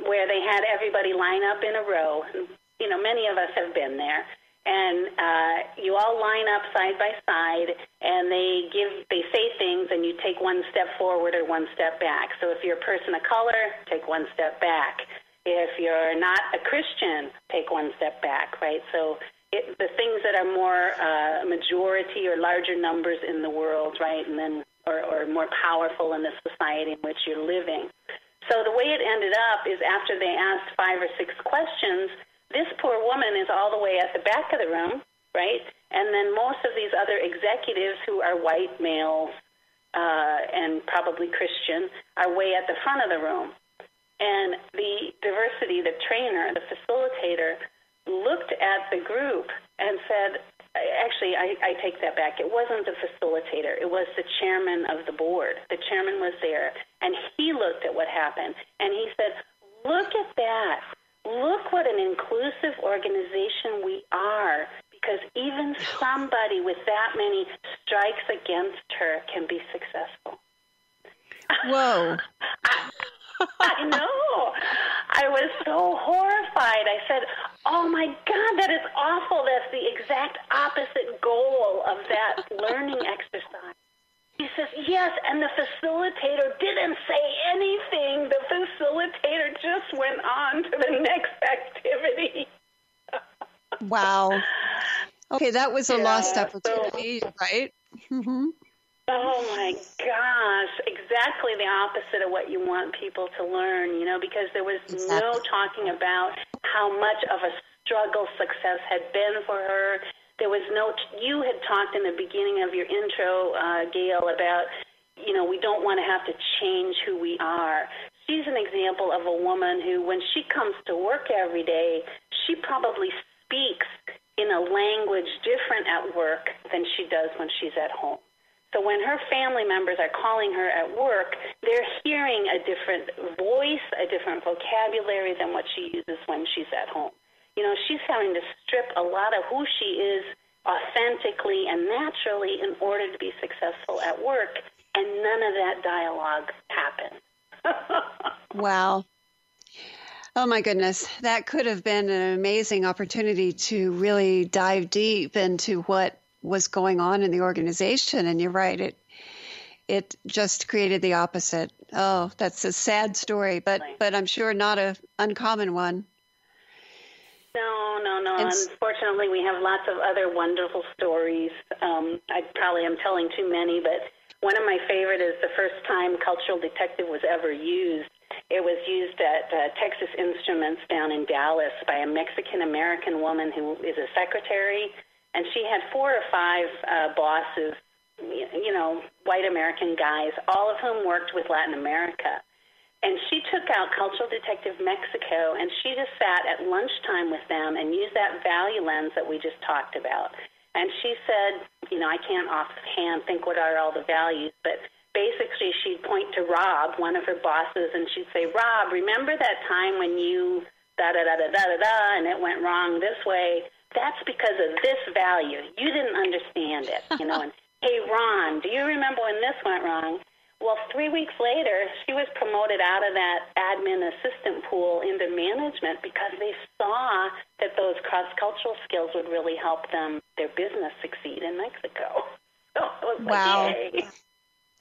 where they had everybody line up in a row. You know, many of us have been there. And uh, you all line up side by side, and they give, they say things, and you take one step forward or one step back. So if you're a person of color, take one step back. If you're not a Christian, take one step back, right? So it, the things that are more uh, majority or larger numbers in the world, right, and then or, or more powerful in the society in which you're living. So the way it ended up is after they asked five or six questions, this poor woman is all the way at the back of the room, right? And then most of these other executives who are white males uh, and probably Christian are way at the front of the room. And the diversity, the trainer, the facilitator, looked at the group and said, actually, I, I take that back. It wasn't the facilitator, it was the chairman of the board. The chairman was there, and he looked at what happened, and he said, Look at that. Look what an inclusive organization we are, because even somebody with that many strikes against her can be successful. Whoa. I know. I was so horrified. I said, Oh my God, that is awful. That's the exact opposite goal of that learning exercise Yes, and the facilitator didn't say anything. The facilitator just went on to the next activity. wow. Okay, that was a yeah, lost opportunity, so, right? Mm-hmm. Oh my gosh, exactly the opposite of what you want people to learn, you know, because there was exactly. no talking about how much of a struggle success had been for her. There was no, you had talked in the beginning of your intro, uh, Gail, about, you know, we don't want to have to change who we are. She's an example of a woman who, when she comes to work every day, she probably speaks in a language different at work than she does when she's at home. So when her family members are calling her at work, they're hearing a different voice, a different vocabulary than what she uses when she's at home. You know, she's having to strip a lot of who she is authentically and naturally in order to be successful at work, and none of that dialogue happened. wow. Oh my goodness, that could have been an amazing opportunity to really dive deep into what was going on in the organization. And you're right, it it just created the opposite. Oh, that's a sad story, but but I'm sure not a uncommon one. No, no, no. And Unfortunately, we have lots of other wonderful stories. Um, I probably am telling too many, but one of my favorite is the first time cultural detective was ever used. It was used at uh, Texas Instruments down in Dallas by a Mexican American woman who is a secretary and she had four or five uh, bosses, you know, white American guys, all of whom worked with Latin America. And she took out Cultural Detective Mexico and she just sat at lunchtime with them and used that value lens that we just talked about. And she said, you know, I can't offhand think what are all the values, but basically she'd point to Rob, one of her bosses, and she'd say, Rob, remember that time when you da da da da da da da and it went wrong this way? that's because of this value. You didn't understand it, you know. and hey, Ron, do you remember when this went wrong? Well, three weeks later, she was promoted out of that admin assistant pool into management because they saw that those cross cultural skills would really help them, their business succeed in Mexico. So wow. Like, yay.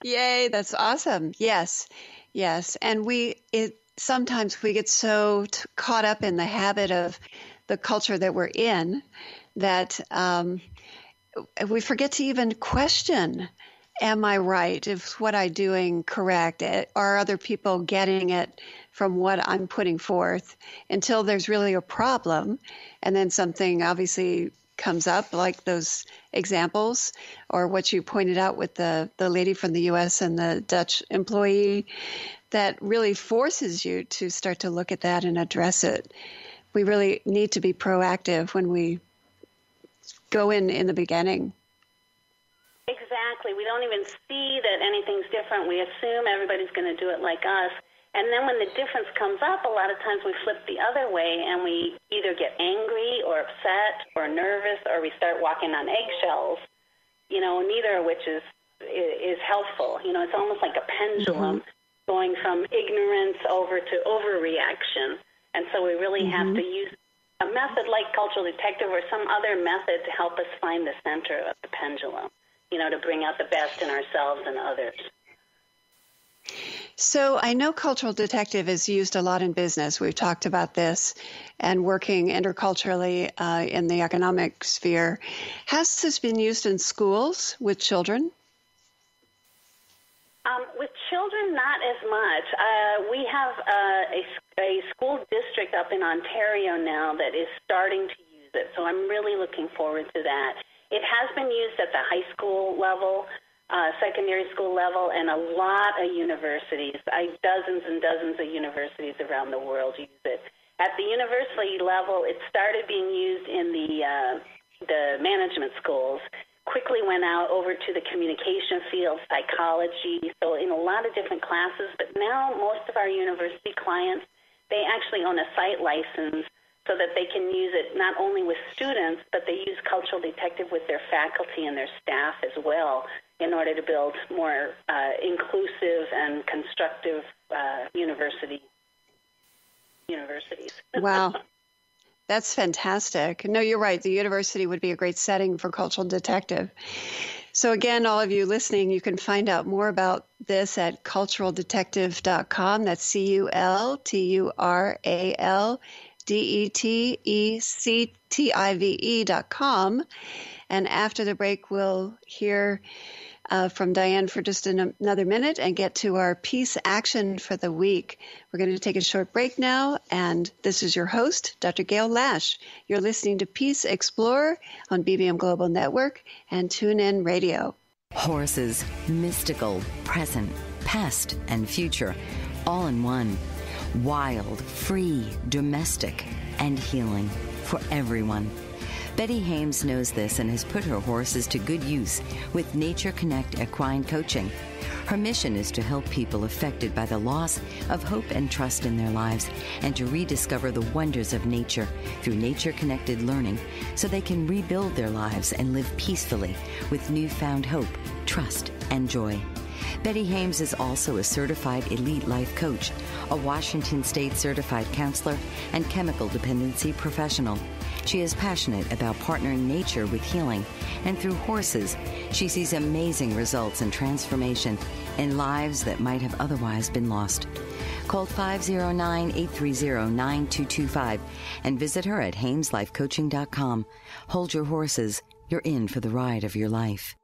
yay, that's awesome. Yes, yes. And we, it, sometimes we get so t- caught up in the habit of the culture that we're in that um, we forget to even question am I right? Is what I'm doing correct? Eh, are other people getting it from what I'm putting forth until there's really a problem? And then something obviously comes up, like those examples, or what you pointed out with the, the lady from the US and the Dutch employee, that really forces you to start to look at that and address it we really need to be proactive when we go in in the beginning. Exactly. We don't even see that anything's different. We assume everybody's going to do it like us. And then when the difference comes up, a lot of times we flip the other way and we either get angry or upset or nervous or we start walking on eggshells, you know, neither of which is is helpful. You know, it's almost like a pendulum mm-hmm. going from ignorance over to overreaction. And so we really mm-hmm. have to use a method like cultural detective or some other method to help us find the center of the pendulum, you know, to bring out the best in ourselves and others. So I know cultural detective is used a lot in business. We've talked about this and working interculturally uh, in the economic sphere. Has this been used in schools with children? Um, with children, not as much. Uh, we have uh, a, a school district up in Ontario now that is starting to use it, so I'm really looking forward to that. It has been used at the high school level, uh, secondary school level, and a lot of universities. I, dozens and dozens of universities around the world use it. At the university level, it started being used in the uh, the management schools quickly went out over to the communication field, psychology, so in a lot of different classes. But now most of our university clients, they actually own a site license so that they can use it not only with students, but they use Cultural Detective with their faculty and their staff as well in order to build more uh, inclusive and constructive uh, university universities. Wow. That's fantastic. No, you're right. The university would be a great setting for cultural detective. So, again, all of you listening, you can find out more about this at culturaldetective.com. That's C U L T U R A L D E T E C T I V com. And after the break, we'll hear uh, from Dianne for just an, another minute and get to our peace action for the week. We're going to take a short break now, and this is your host, Dr. Gail Lash. You're listening to Peace Explorer on BBM Global Network and TuneIn Radio. Horses, mystical, present, past, and future, all in one. Wild, free, domestic, and healing for everyone. Betty Hames knows this and has put her horses to good use with Nature Connect Equine Coaching. Her mission is to help people affected by the loss of hope and trust in their lives and to rediscover the wonders of nature through nature connected learning so they can rebuild their lives and live peacefully with newfound hope, trust, and joy. Betty Hames is also a certified elite life coach, a Washington State certified counselor, and chemical dependency professional. She is passionate about partnering nature with healing, and through horses, she sees amazing results and transformation in lives that might have otherwise been lost. Call 509 830 9225 and visit her at HamesLifeCoaching.com. Hold your horses. You're in for the ride of your life.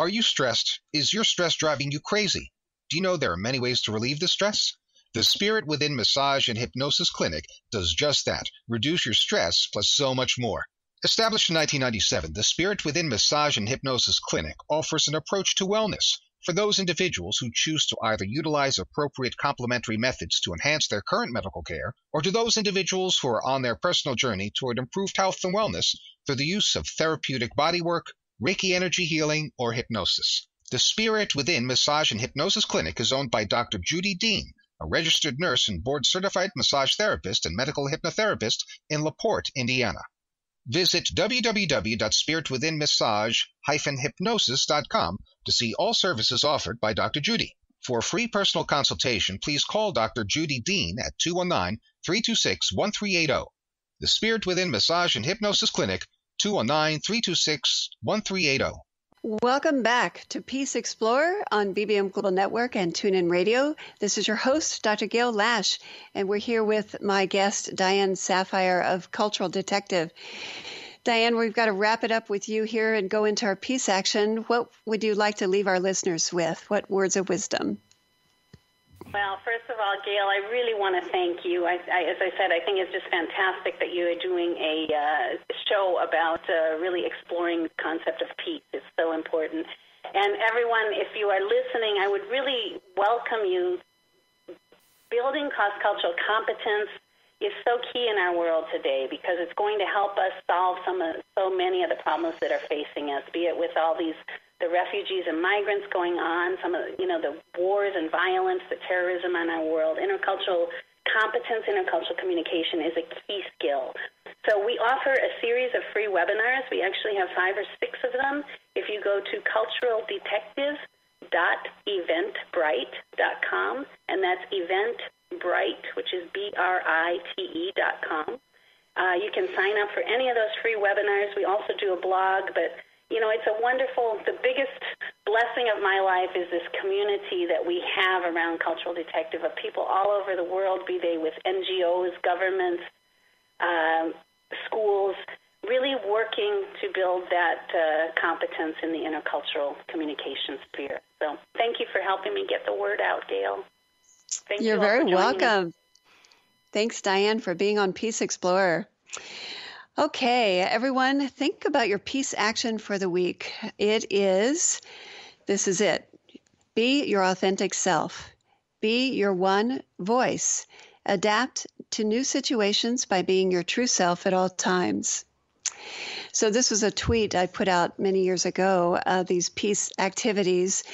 Are you stressed? Is your stress driving you crazy? Do you know there are many ways to relieve the stress? The Spirit Within Massage and Hypnosis Clinic does just that reduce your stress plus so much more. Established in 1997, the Spirit Within Massage and Hypnosis Clinic offers an approach to wellness for those individuals who choose to either utilize appropriate complementary methods to enhance their current medical care, or to those individuals who are on their personal journey toward improved health and wellness through the use of therapeutic bodywork, Reiki energy healing, or hypnosis. The Spirit Within Massage and Hypnosis Clinic is owned by Dr. Judy Dean, a registered nurse and board certified massage therapist and medical hypnotherapist in LaPorte, Indiana. Visit www.spiritwithinmassage-hypnosis.com to see all services offered by Dr. Judy. For a free personal consultation, please call Dr. Judy Dean at 219-326-1380. The Spirit Within Massage and Hypnosis Clinic, 219-326-1380. Welcome back to Peace Explorer on BBM Global Network and TuneIn Radio. This is your host, Dr. Gail Lash, and we're here with my guest, Dianne Saphiere of Cultural Detective. Dianne, we've got to wrap it up with you here and go into our peace action. What would you like to leave our listeners with? What words of wisdom? Well, first of all, Gail, I really want to thank you. I, I, as I said, I think it's just fantastic that you are doing a uh, show about uh, really exploring the concept of peace. It's so important. And everyone, if you are listening, I would really welcome you. Building cross-cultural competence is so key in our world today because it's going to help us solve some of so many of the problems that are facing us, be it with all these the refugees and migrants going on, some of you know the wars and violence, the terrorism in our world. Intercultural competence, intercultural communication is a key skill. So we offer a series of free webinars. We actually have five or six of them. If you go to culturaldetective.eventbrite.com, and that's eventbrite, which is B-R-I-T-E dot com. Uh, you can sign up for any of those free webinars. We also do a blog, but you know, it's a wonderful, the biggest blessing of my life is this community that we have around Cultural Detective of people all over the world, be they with NGOs, governments, um, schools, really working to build that uh, competence in the intercultural communication sphere. So thank you for helping me get the word out, Gail. Thank You're you very welcome. Me. Thanks, Dianne, for being on Peace Explorer. Okay, everyone, think about your peace action for the week. It is this is it. Be your authentic self. Be your one voice. Adapt to new situations by being your true self at all times. So, this was a tweet I put out many years ago, uh, these peace activities.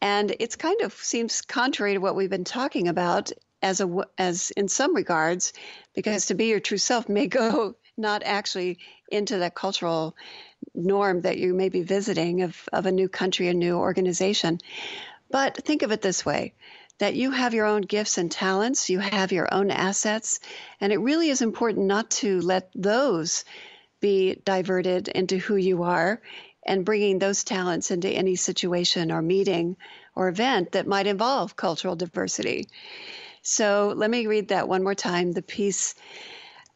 And it's kind of seems contrary to what we've been talking about as a as in some regards because to be your true self may go not actually into that cultural norm that you may be visiting of, of a new country, a new organization. But think of it this way that you have your own gifts and talents, you have your own assets, and it really is important not to let those be diverted into who you are and bringing those talents into any situation or meeting or event that might involve cultural diversity. So let me read that one more time the peace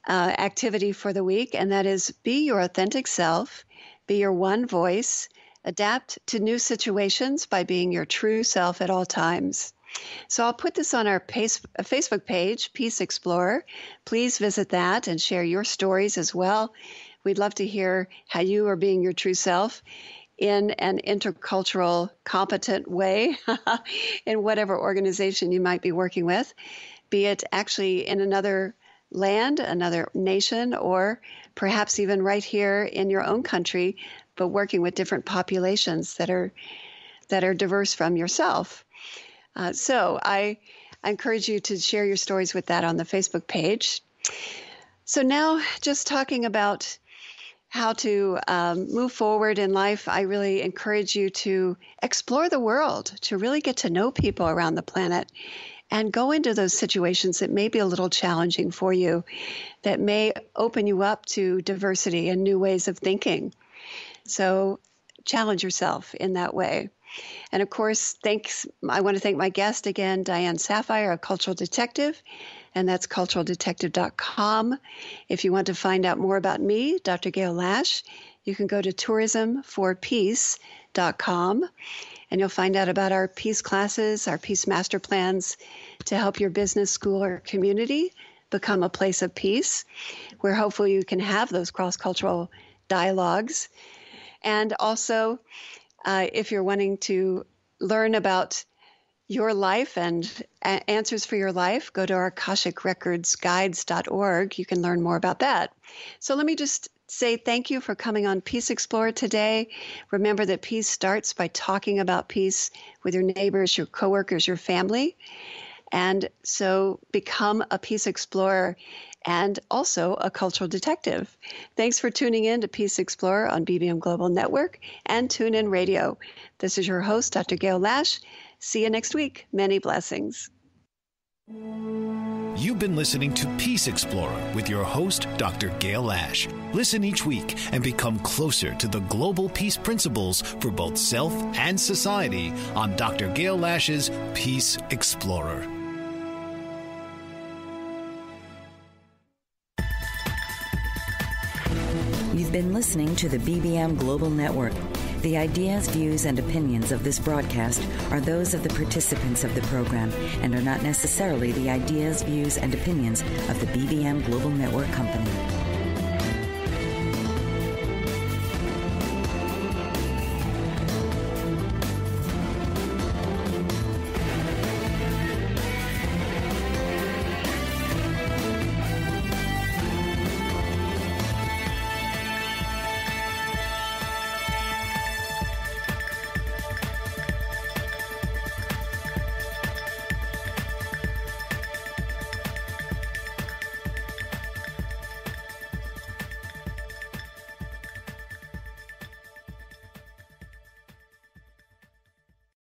uh, activity for the week, and that is be your authentic self, be your one voice, adapt to new situations by being your true self at all times. So I'll put this on our uh, Facebook page, Peace Explorer. Please visit that and share your stories as well. We'd love to hear how you are being your true self in an intercultural, competent way in whatever organization you might be working with, be it actually in another land, another nation, or perhaps even right here in your own country, but working with different populations that are that are diverse from yourself. Uh, so I, I encourage you to share your stories with that on the Facebook page. So now, just talking about how to um, move forward in life, I really encourage you to explore the world, to really get to know people around the planet, and go into those situations that may be a little challenging for you, that may open you up to diversity and new ways of thinking. So challenge yourself in that way. And of course, thanks. I want to thank my guest again, Dianne Saphiere, a cultural detective, and that's culturaldetective.com. If you want to find out more about me, Dr. Gail Lash, you can go to tourismforpeace.com and you'll find out about our peace classes, our peace master plans to help your business, school, or community become a place of peace, where hopefully you can have those cross cultural dialogues. And also, uh, if you're wanting to learn about your life and a- answers for your life, go to our Akashic Records Guides.org. You can learn more about that. So let me just say thank you for coming on Peace Explorer today. Remember that peace starts by talking about peace with your neighbors, your coworkers, your family. And so become a peace explorer and also a cultural detective. Thanks for tuning in to Peace Explorer on BBM Global Network and TuneIn Radio. This is your host, Dr. Gail Lash. See you next week. Many blessings. You've been listening to Peace Explorer with your host, Dr. Gail Lash. Listen each week and become closer to the global peace principles for both self and society on Dr. Gail Lash's Peace Explorer. You've been listening to the BBM Global Network. The ideas, views, and opinions of this broadcast are those of the participants of the program and are not necessarily the ideas, views, and opinions of the BBM Global Network Company.